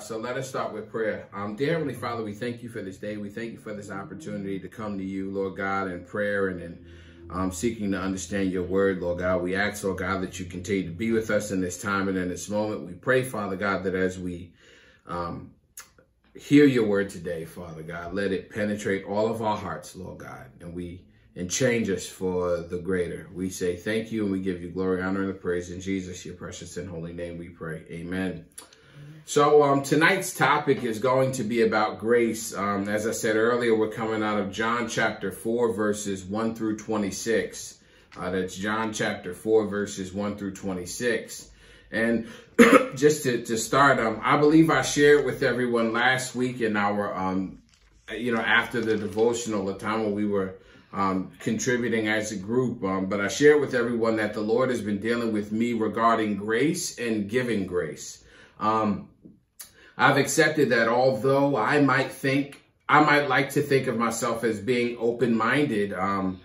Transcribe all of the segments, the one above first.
so let us start with prayer. Um, dear Heavenly Father, we thank you for this day. We thank you for this opportunity to come to you, Lord God, in prayer and in um, seeking to understand your word, Lord God. We ask, Lord God, that you continue to be with us in this time and in this moment. We pray, Father God, that as we um, hear your word today, Father God, let it penetrate all of our hearts, Lord God, and we and change us for the greater. We say thank you and we give you glory, honor, and the praise in Jesus, your precious and holy name. We pray. Amen. So um, tonight's topic is going to be about grace. Um, as I said earlier, we're coming out of John chapter 4, verses 1 through 26. Uh, that's John chapter 4, verses 1 through 26. And just to, to start, um, I believe I shared with everyone last week in our, um, you know, after the devotional, the time when we were um, contributing as a group. Um, but I shared with everyone that the Lord has been dealing with me regarding grace and giving grace. Um, I've accepted that although I might think, I might like to think of myself as being open-minded um,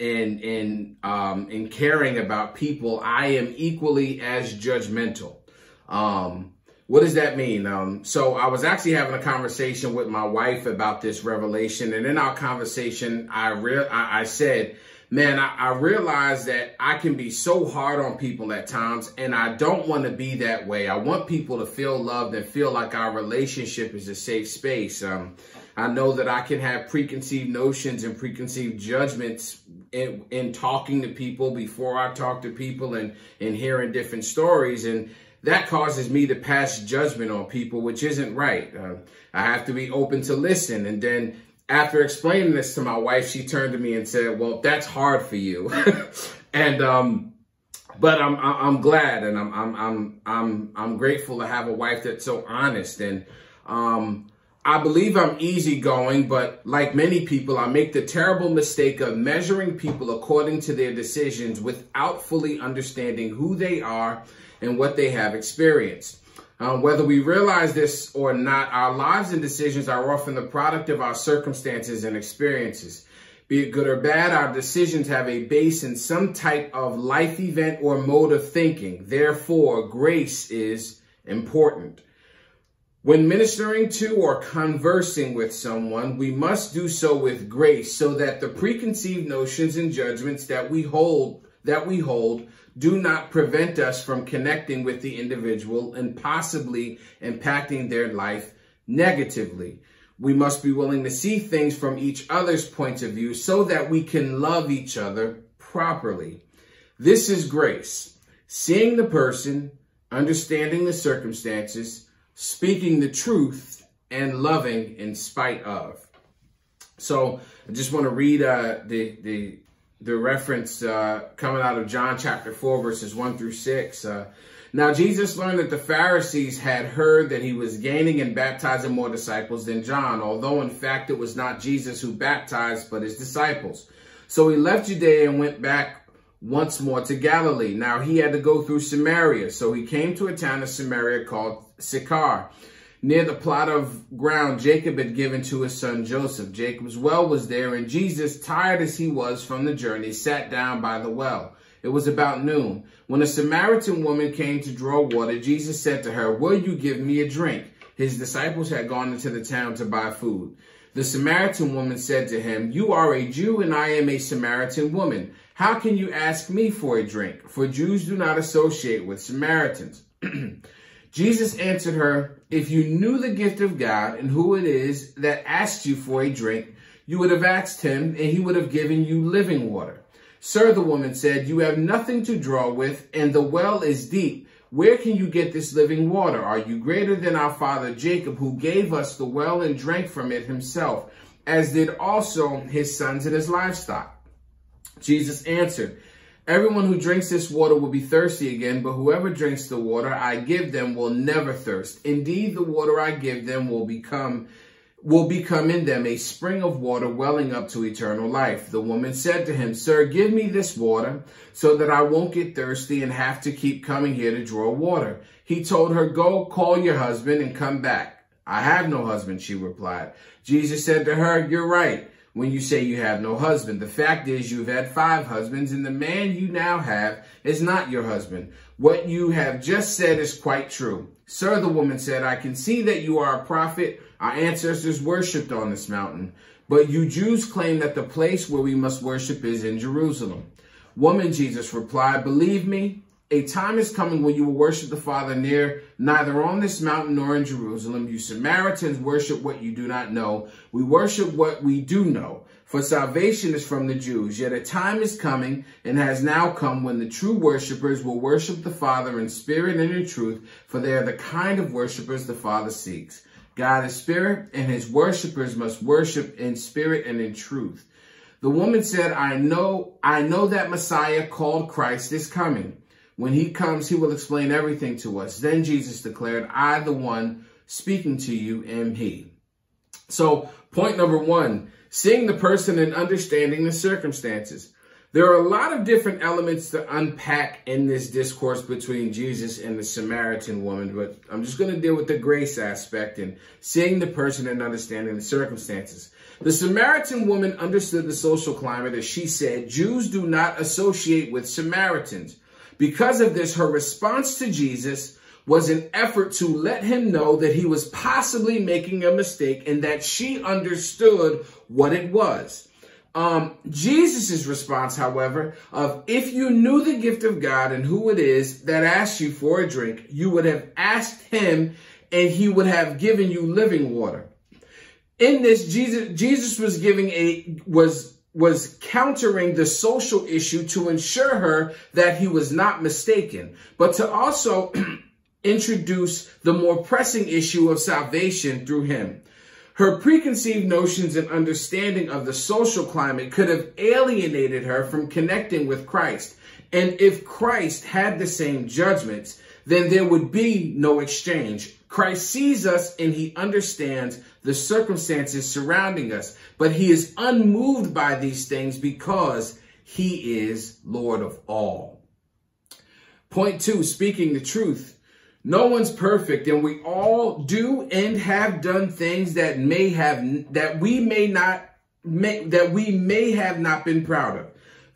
and, and, um, and caring about people, I am equally as judgmental. Um, what does that mean? Um, so I was actually having a conversation with my wife about this revelation. And in our conversation, I, re- I, I said, man, I, I realize that I can be so hard on people at times, and I don't want to be that way. I want people to feel loved and feel like our relationship is a safe space. Um, I know that I can have preconceived notions and preconceived judgments in, in talking to people before I talk to people and, and hearing different stories. And that causes me to pass judgment on people, which isn't right. Uh, I have to be open to listen. And then after explaining this to my wife, she turned to me and said, well, that's hard for you. and, um, but I'm, I'm glad and I'm, I'm, I'm, I'm, I'm grateful to have a wife that's so honest. And, um, I believe I'm easygoing, but like many people, I make the terrible mistake of measuring people according to their decisions without fully understanding who they are and what they have experienced. Um, whether we realize this or not, our lives and decisions are often the product of our circumstances and experiences. Be it good or bad, our decisions have a base in some type of life event or mode of thinking. Therefore, grace is important. When ministering to or conversing with someone, we must do so with grace so that the preconceived notions and judgments that we hold that we hold do not prevent us from connecting with the individual and possibly impacting their life negatively. We must be willing to see things from each other's points of view so that we can love each other properly. This is grace. Seeing the person, understanding the circumstances, speaking the truth, and loving in spite of. So I just want to read uh, the, the the reference uh, coming out of John chapter 4, verses 1 through 6. Uh, now, Jesus learned that the Pharisees had heard that he was gaining and baptizing more disciples than John, although in fact it was not Jesus who baptized, but his disciples. So he left Judea and went back once more to Galilee. Now he had to go through Samaria. So he came to a town of Samaria called Sychar near the plot of ground Jacob had given to his son Joseph. Jacob's well was there, and Jesus, tired as he was from the journey, sat down by the well. It was about noon. When a Samaritan woman came to draw water, Jesus said to her, Will you give me a drink? His disciples had gone into the town to buy food. The Samaritan woman said to him, You are a Jew and I am a Samaritan woman. How can you ask me for a drink? For Jews do not associate with Samaritans. Jesus answered her, If you knew the gift of God and who it is that asked you for a drink, you would have asked him, and he would have given you living water. Sir, the woman said, You have nothing to draw with, and the well is deep. Where can you get this living water? Are you greater than our father Jacob, who gave us the well and drank from it himself, as did also his sons and his livestock? Jesus answered, Everyone who drinks this water will be thirsty again, but whoever drinks the water I give them will never thirst. Indeed, the water I give them will become will become in them a spring of water welling up to eternal life. The woman said to him, Sir, give me this water so that I won't get thirsty and have to keep coming here to draw water. He told her, Go call your husband and come back. I have no husband, she replied. Jesus said to her, You're right when you say you have no husband. The fact is you've had five husbands and the man you now have is not your husband. What you have just said is quite true. Sir, the woman said, I can see that you are a prophet. Our ancestors worshipped on this mountain. But you Jews claim that the place where we must worship is in Jerusalem. Woman, Jesus replied, believe me, a time is coming when you will worship the Father near, neither on this mountain nor in Jerusalem. You Samaritans worship what you do not know. We worship what we do know. For salvation is from the Jews. Yet a time is coming and has now come when the true worshippers will worship the Father in spirit and in truth, for they are the kind of worshippers the Father seeks. God is spirit, and his worshippers must worship in spirit and in truth. The woman said, I know, I know that Messiah called Christ is coming. When he comes, he will explain everything to us. Then Jesus declared, I, the one speaking to you, am he. So point number one, seeing the person and understanding the circumstances. There are a lot of different elements to unpack in this discourse between Jesus and the Samaritan woman, but I'm just going to deal with the grace aspect and seeing the person and understanding the circumstances. The Samaritan woman understood the social climate as she said, Jews do not associate with Samaritans. Because of this, her response to Jesus was an effort to let him know that he was possibly making a mistake and that she understood what it was. Um, Jesus' response, however, of if you knew the gift of God and who it is that asked you for a drink, you would have asked him and he would have given you living water. In this, Jesus, Jesus was giving a, was was countering the social issue to ensure her that he was not mistaken, but to also introduce the more pressing issue of salvation through him. Her preconceived notions and understanding of the social climate could have alienated her from connecting with Christ. And if Christ had the same judgments, then there would be no exchange. Christ sees us and he understands the circumstances surrounding us, but he is unmoved by these things because he is Lord of all. Point two, speaking the truth. No one's perfect and we all do and have done things that may have, that we may not, may, that we may have not been proud of.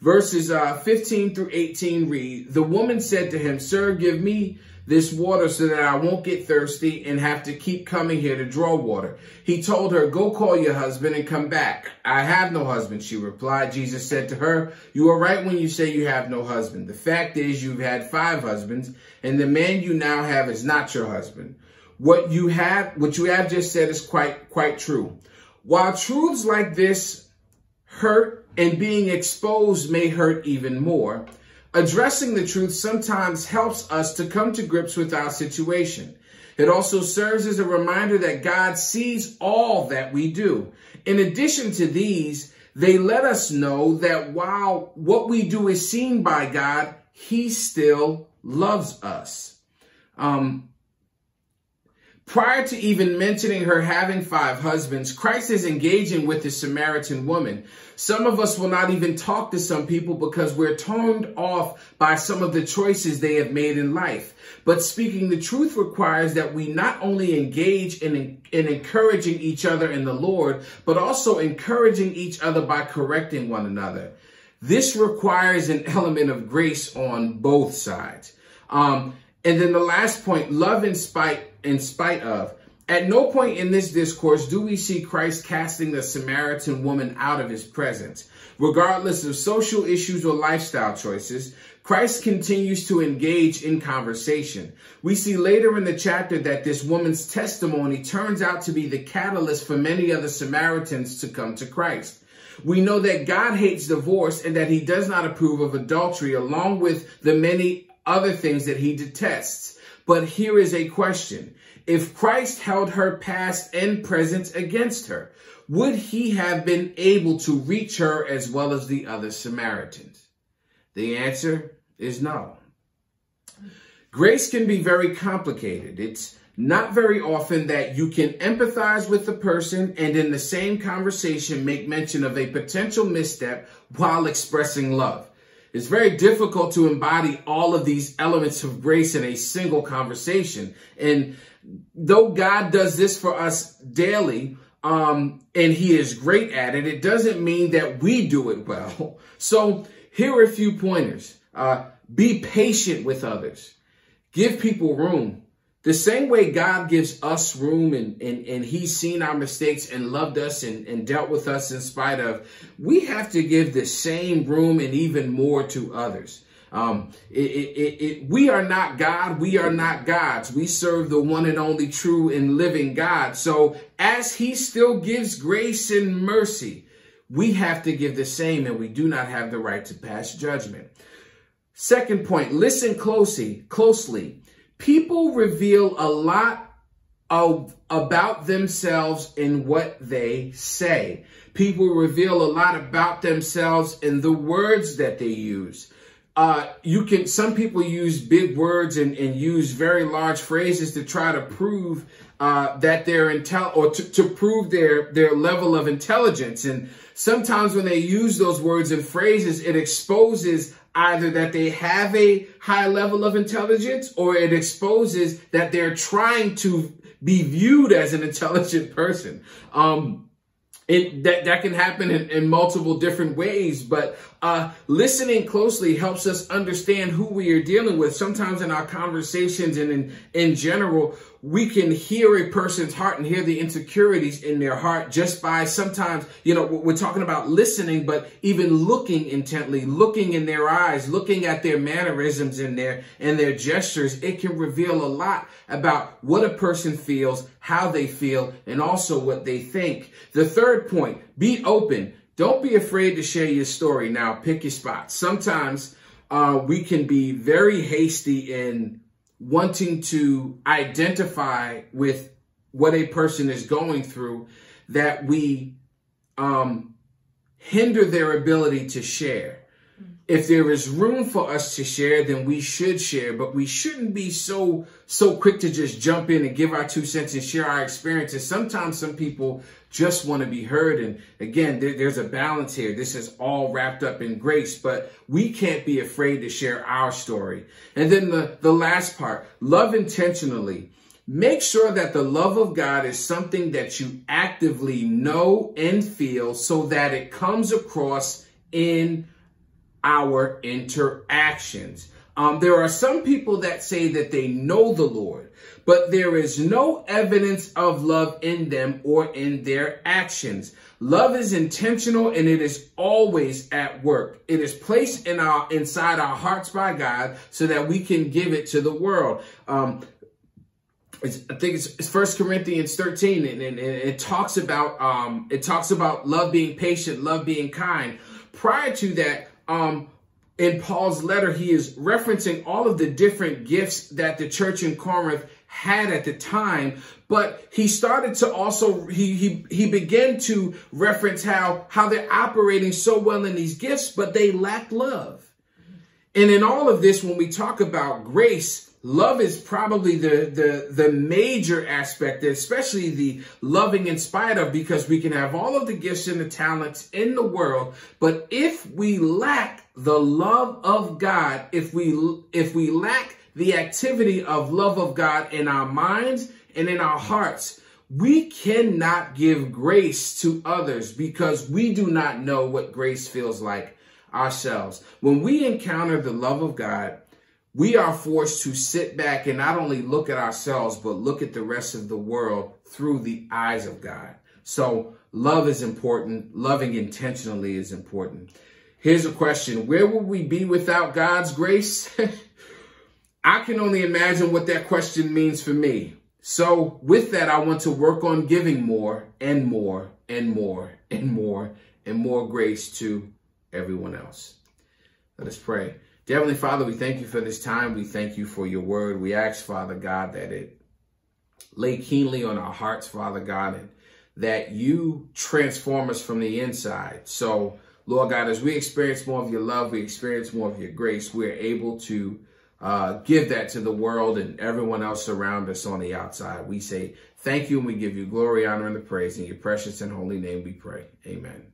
Verses uh, 15 through 18 read, The woman said to him, Sir, give me this water so that I won't get thirsty and have to keep coming here to draw water. He told her, go call your husband and come back. I have no husband, she replied. Jesus said to her, you are right when you say you have no husband. The fact is you've had five husbands and the man you now have is not your husband. What you have, what you have just said is quite, quite true. While truths like this hurt and being exposed may hurt even more, Addressing the truth sometimes helps us to come to grips with our situation. It also serves as a reminder that God sees all that we do. In addition to these, they let us know that while what we do is seen by God, he still loves us. Um, Prior to even mentioning her having five husbands, Christ is engaging with the Samaritan woman. Some of us will not even talk to some people because we're turned off by some of the choices they have made in life. But speaking the truth requires that we not only engage in, in encouraging each other in the Lord, but also encouraging each other by correcting one another. This requires an element of grace on both sides. Um, and then the last point, love in spite in spite of. At no point in this discourse do we see Christ casting the Samaritan woman out of his presence. Regardless of social issues or lifestyle choices, Christ continues to engage in conversation. We see later in the chapter that this woman's testimony turns out to be the catalyst for many other Samaritans to come to Christ. We know that God hates divorce and that he does not approve of adultery along with the many other things that he detests. But here is a question. If Christ held her past and present against her, would he have been able to reach her as well as the other Samaritans? The answer is no. Grace can be very complicated. It's not very often that you can empathize with the person and in the same conversation make mention of a potential misstep while expressing love. It's very difficult to embody all of these elements of grace in a single conversation. And though God does this for us daily, um, and he is great at it, it doesn't mean that we do it well. So here are a few pointers. Uh, be patient with others. Give people room. The same way God gives us room and, and, and he's seen our mistakes and loved us and, and dealt with us in spite of, we have to give the same room and even more to others. Um, it, it, it, we are not God. We are not gods. We serve the one and only true and living God. So as he still gives grace and mercy, we have to give the same and we do not have the right to pass judgment. Second point, listen closely, closely. People reveal a lot of about themselves in what they say. People reveal a lot about themselves in the words that they use uh, you can, some people use big words and, and use very large phrases to try to prove uh, that they're intel or to, to prove their, their level of intelligence. And sometimes when they use those words and phrases, it exposes either that they have a high level of intelligence or it exposes that they're trying to be viewed as an intelligent person. Um, it, that, that can happen in, in multiple different ways, but uh, listening closely helps us understand who we are dealing with. Sometimes in our conversations and in, in general, we can hear a person's heart and hear the insecurities in their heart just by sometimes, you know, we're talking about listening, but even looking intently, looking in their eyes, looking at their mannerisms in their, and their gestures. It can reveal a lot about what a person feels, how they feel, and also what they think. The third point, be open. Don't be afraid to share your story. Now, pick your spots. Sometimes uh, we can be very hasty in wanting to identify with what a person is going through that we um, hinder their ability to share. If there is room for us to share, then we should share, but we shouldn't be so so quick to just jump in and give our two cents and share our experiences. Sometimes some people just want to be heard. And again, there, there's a balance here. This is all wrapped up in grace, but we can't be afraid to share our story. And then the, the last part, love intentionally. Make sure that the love of God is something that you actively know and feel so that it comes across in our interactions. Um, there are some people that say that they know the Lord, but there is no evidence of love in them or in their actions. Love is intentional and it is always at work. It is placed in our inside our hearts by God so that we can give it to the world. Um, I think it's First Corinthians 13, and, and, and, it talks about um, it talks about love being patient, love being kind. Prior to that, um, in Paul's letter, he is referencing all of the different gifts that the church in Corinth had at the time, but he started to also he he he began to reference how how they're operating so well in these gifts, but they lack love. And in all of this, when we talk about grace, love is probably the, the, the major aspect, especially the loving in spite of, because we can have all of the gifts and the talents in the world. But if we lack the love of God, if we, if we lack the activity of love of God in our minds and in our hearts, we cannot give grace to others because we do not know what grace feels like ourselves. When we encounter the love of God, we are forced to sit back and not only look at ourselves, but look at the rest of the world through the eyes of God. So love is important. Loving intentionally is important. Here's a question. Where would we be without God's grace? I can only imagine what that question means for me. So with that, I want to work on giving more and more and more and more and more grace to everyone else. Let us pray. Dear Heavenly Father, we thank you for this time. We thank you for your word. We ask, Father God, that it lay keenly on our hearts, Father God, and that you transform us from the inside. So, Lord God, as we experience more of your love, we experience more of your grace, we're able to uh, give that to the world and everyone else around us on the outside. We say thank you and we give you glory, honor, and the praise. In your precious and holy name we pray. Amen.